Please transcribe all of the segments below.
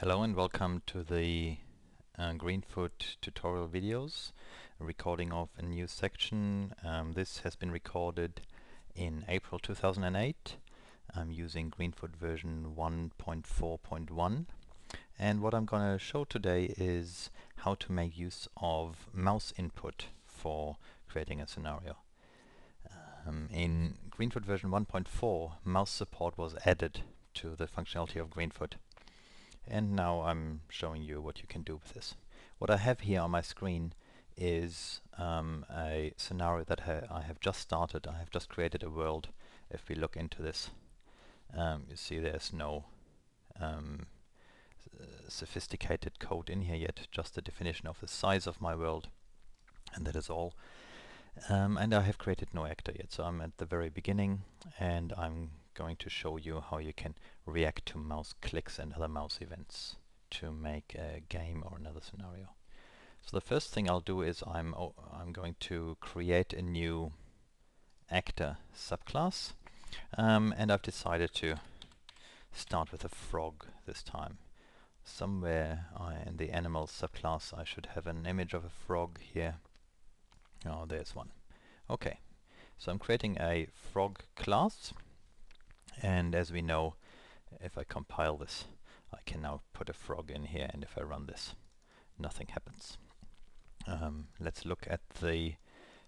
Hello and welcome to the uh, Greenfoot tutorial videos, a recording of a new section. Um, this has been recorded in April 2008. I'm using Greenfoot version 1.4.1 and what I'm going to show today is how to make use of mouse input for creating a scenario. Um, in Greenfoot version 1.4 mouse support was added to the functionality of Greenfoot and now I'm showing you what you can do with this. What I have here on my screen is um, a scenario that ha I have just started. I have just created a world. If we look into this, um, you see there's no um, sophisticated code in here yet, just the definition of the size of my world, and that is all. Um, and I have created no actor yet, so I'm at the very beginning, and I'm going to show you how you can react to mouse clicks and other mouse events to make a game or another scenario. So the first thing I'll do is I'm oh, I'm going to create a new actor subclass um, and I've decided to start with a frog this time. Somewhere uh, in the animal subclass I should have an image of a frog here. Oh, there's one. Okay, so I'm creating a frog class and as we know if I compile this I can now put a frog in here and if I run this nothing happens. Um, let's look at the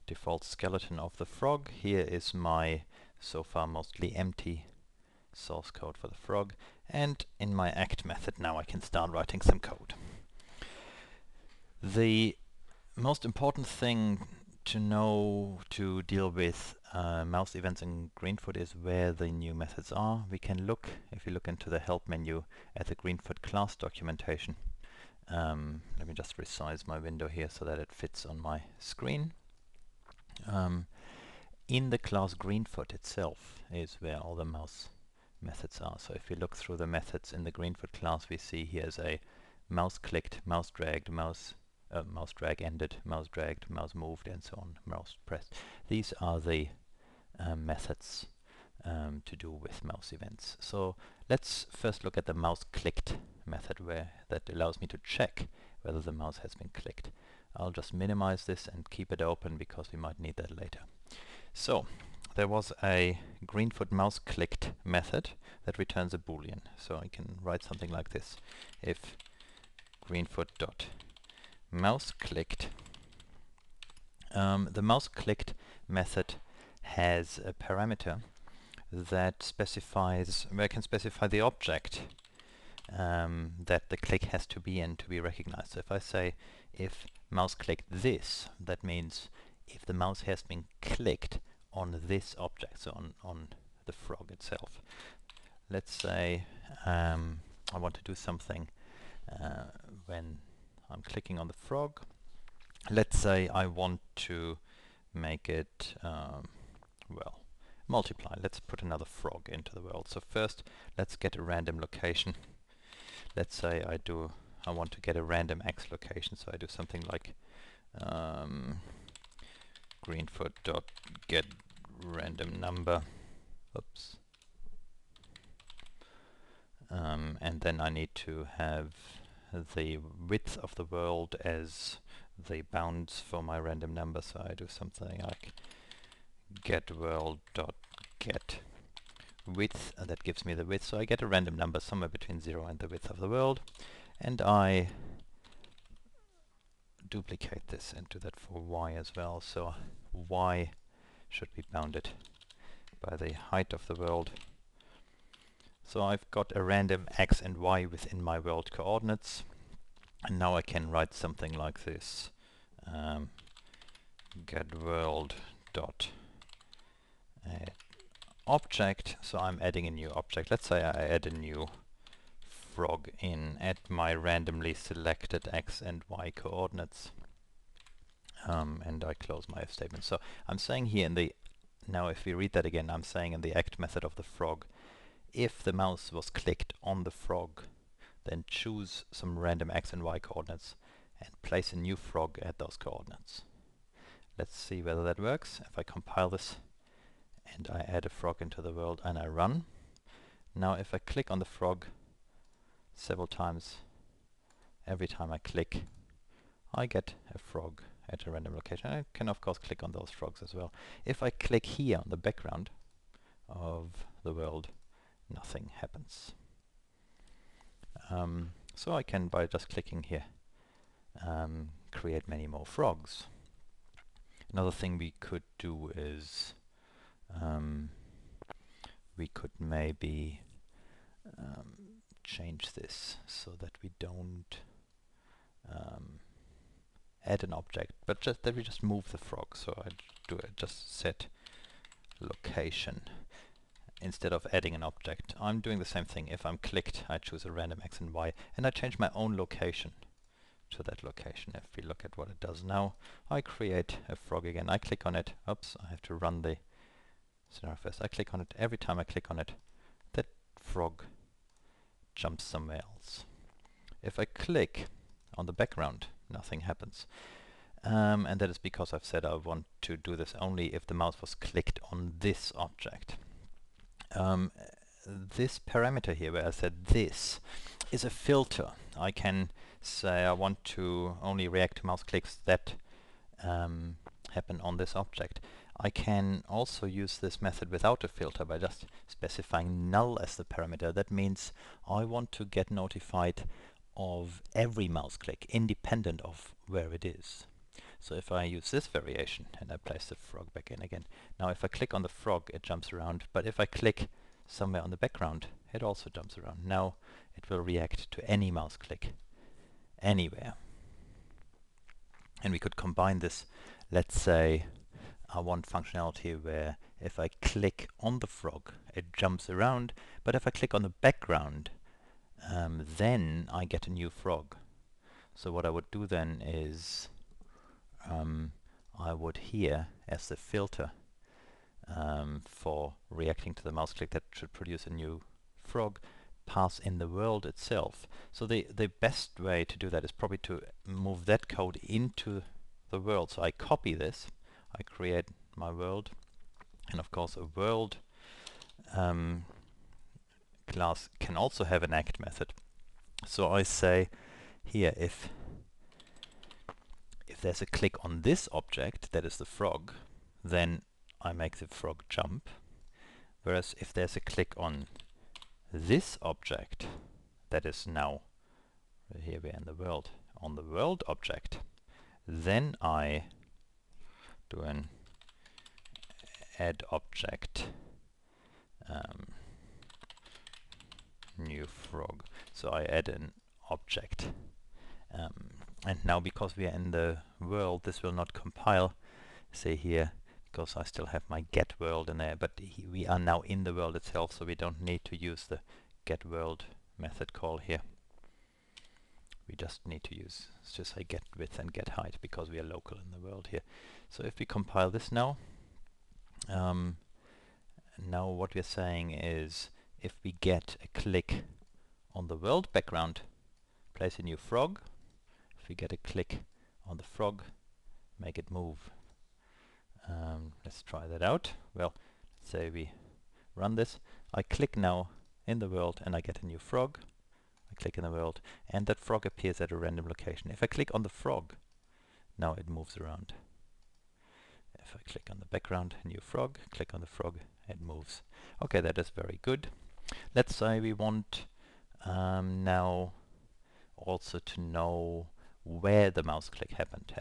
default skeleton of the frog. Here is my so far mostly empty source code for the frog and in my act method now I can start writing some code. The most important thing to know to deal with uh, mouse events in Greenfoot is where the new methods are. We can look, if you look into the help menu, at the Greenfoot class documentation. Um, let me just resize my window here so that it fits on my screen. Um, in the class Greenfoot itself is where all the mouse methods are. So if we look through the methods in the Greenfoot class, we see here's a mouse clicked, mouse dragged, mouse uh, mouse drag ended, mouse dragged, mouse moved, and so on, mouse pressed. These are the methods um, to do with mouse events. So let's first look at the mouse clicked method where that allows me to check whether the mouse has been clicked. I'll just minimize this and keep it open because we might need that later. So there was a Greenfoot mouse clicked method that returns a boolean. So I can write something like this. If greenfoot dot mouse clicked. Um, the mouse clicked method has a parameter that specifies, where I can specify the object um, that the click has to be in to be recognized. So if I say if mouse clicked this, that means if the mouse has been clicked on this object, so on, on the frog itself. Let's say um, I want to do something uh, when I'm clicking on the frog. Let's say I want to make it, um, multiply. Let's put another frog into the world. So first, let's get a random location. Let's say I do, I want to get a random x location. So I do something like um, greenfoot dot get random number. Oops. Um, and then I need to have the width of the world as the bounds for my random number. So I do something like get world dot get width and that gives me the width. So I get a random number somewhere between 0 and the width of the world and I duplicate this and do that for y as well. So y should be bounded by the height of the world so I've got a random x and y within my world coordinates. And now I can write something like this. Um, get world dot object. So I'm adding a new object. Let's say I add a new frog in at my randomly selected x and y coordinates. Um, and I close my if statement. So I'm saying here in the, now if we read that again, I'm saying in the act method of the frog, if the mouse was clicked on the frog, then choose some random x and y coordinates and place a new frog at those coordinates. Let's see whether that works. If I compile this and I add a frog into the world and I run. Now if I click on the frog, several times. Every time I click, I get a frog at a random location. I can of course click on those frogs as well. If I click here on the background of the world, nothing happens. Um, so I can, by just clicking here, um, create many more frogs. Another thing we could do is um, we could maybe um, change this so that we don't um, add an object, but just that we just move the frog. So I do it just set location instead of adding an object. I'm doing the same thing. If I'm clicked, I choose a random x and y, and I change my own location to that location. If we look at what it does now, I create a frog again. I click on it. Oops, I have to run the scenario first. I click on it. Every time I click on it, that frog jumps somewhere else. If I click on the background, nothing happens. Um, and that is because I've said I want to do this only if the mouse was clicked on this object. Um, this parameter here where I said this is a filter. I can say I want to only react to mouse clicks that um, happen on this object. I can also use this method without a filter by just specifying null as the parameter. That means I want to get notified of every mouse click independent of where it is. So if I use this variation and I place the frog back in again, now if I click on the frog it jumps around, but if I click somewhere on the background it also jumps around. Now it will react to any mouse click anywhere. And we could combine this, let's say I want functionality where if I click on the frog it jumps around, but if I click on the background um, then I get a new frog. So what I would do then is um, I would here as the filter um, for reacting to the mouse click that should produce a new frog pass in the world itself. So the, the best way to do that is probably to move that code into the world. So I copy this, I create my world, and of course a world um, class can also have an act method. So I say here if if there's a click on this object, that is the frog, then I make the frog jump. Whereas if there's a click on this object, that is now here we're in the world, on the world object, then I do an add object um, new frog. So I add an object. Um, and now because we are in the world, this will not compile, say here, because I still have my get world in there, but we are now in the world itself, so we don't need to use the get world method call here. We just need to use, just say get width and get height, because we are local in the world here. So if we compile this now, um, now what we're saying is if we get a click on the world background, place a new frog. If we get a click on the frog, make it move. Um, let's try that out. Well, let's say we run this. I click now in the world and I get a new frog. I click in the world and that frog appears at a random location. If I click on the frog, now it moves around. If I click on the background, new frog, click on the frog, it moves. Okay, that is very good. Let's say we want um, now also to know where the mouse click happened.